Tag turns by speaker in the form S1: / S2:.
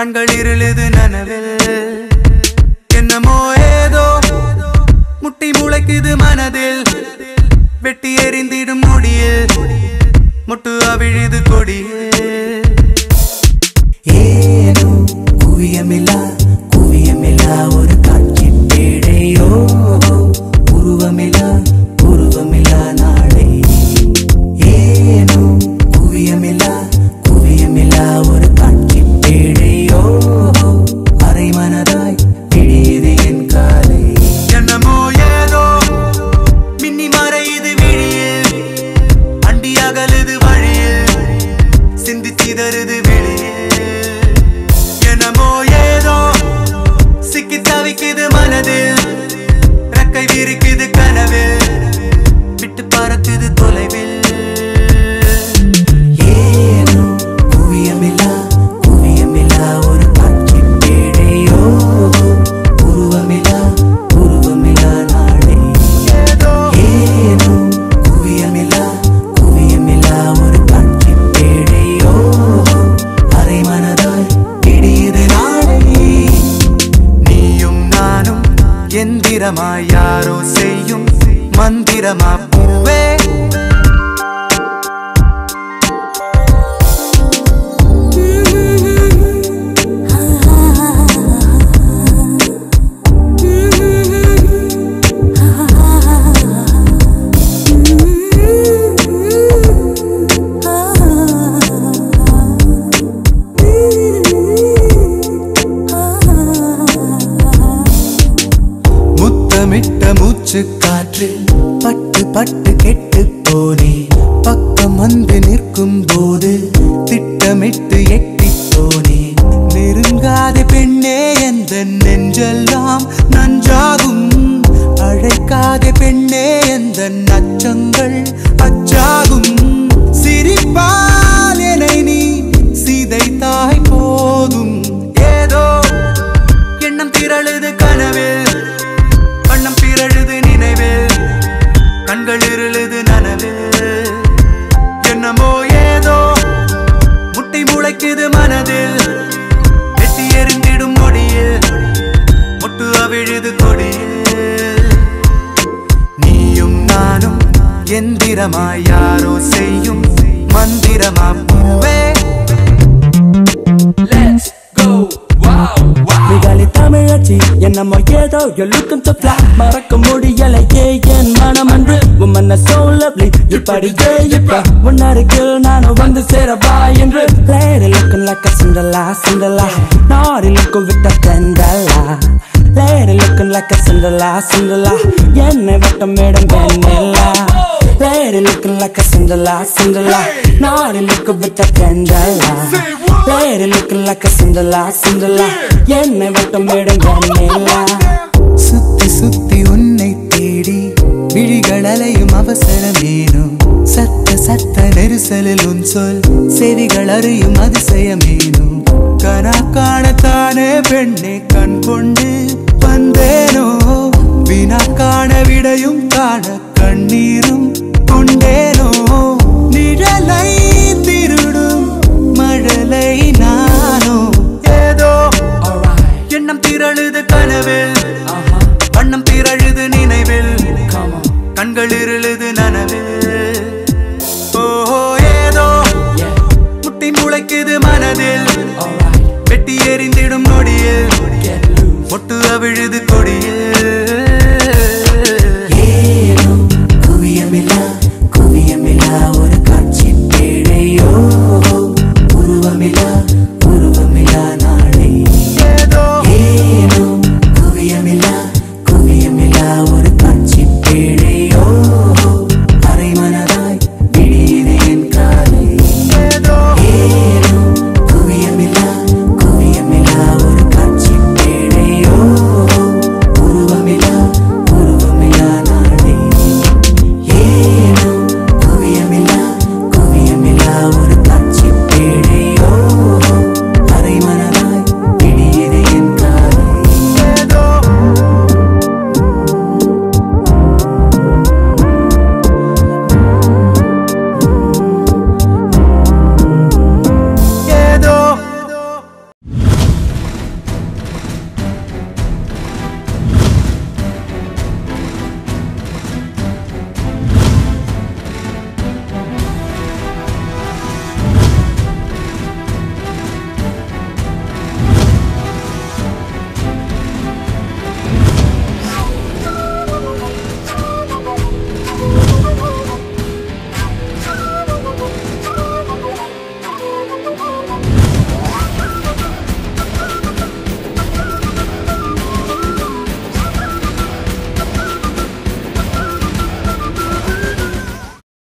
S1: கண்கள் இருளுது நனவில். என்னமோ ஏதோ முட்டி முளைக்குது மனதில். வெட்டி எறிந்திடும் நொடியில் முட்டு அவிழுது கொடியில்.
S2: ஏனோ குவியமில்லா
S1: விரிக்குது தவிக்குது மனதில் ரெக்கை விரிக்குது கனவில் விட்டு பறக்குது தொலைவில். எந்திரமா யாரோ செய்யும் மந்திரமா பூவே. மூச்சு காற்று
S2: பட்டு பட்டு கெட்டு போனே பக்கம் வந்து நிற்கும் போது
S1: திட்டமிட்டு எட்டி போனே நெருங்காத பெண்ணே எந்த நெஞ்செல்லாம் நன்றாகும்? அழைக்காத பெண்ணே எந்த நானும் எந்திரமாய் யாரோ செய்யும் மந்திரமா பூவே
S2: தமிழச்சி என்னமோ ஏதோ so fly மறக்க முடியலையே என் மனம் அன்று உம்மன்ன so lovely இப்படியே இப்ப உன்னருகில் நானும் வந்து சேரவா என்று a Cinderella Cinderella naughty looking with a Cinderella lady looking like a Cinderella Cinderella என்னை வட்டம் மேடம் வெண்ணிலா lady looking like a Cinderella Cinderella. Naughty looking with a Cinderella. Lady looking like a Cinderella Cinderella. என்னை வட்டம் madam வெண்ணிலா
S1: சுத்தி சுத்தி உன்னை தேடி விழிகள் அலையும் அவசரமேனும் சத்த சத்த நெரிசலில் உன் சொல் செவிகள் அறியும் அதிசயமேனும் கனா காணத்தானே பெண்ணே கண் கொண்டு வந்தேனோ? வினா காண விடையும் காண கண்ணீரும் இருளுது நனவில் ஓஹோ ஏதோ முட்டி முளைக்குது மனதில். வெட்டி எறிந்திடும் நொடியில். ஒட்டு அவிழுது கொடி